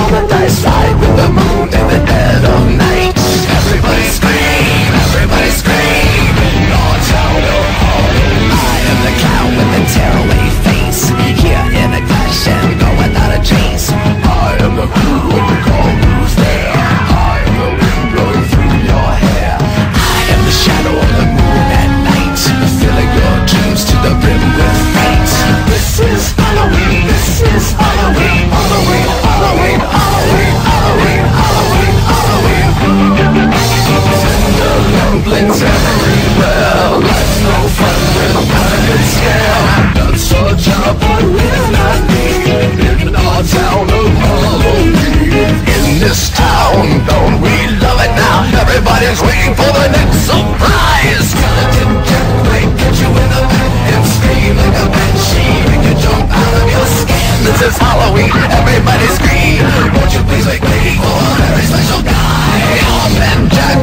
moment I side with the moon and the day. this town. Don't we love it now? Everybody's waiting for the next surprise. Skeleton Jack get you in the back and scream like a banshee. Make you jump out of your skin. This is Halloween. Everybody scream. Won't you please make way for a very special guy? Come Jack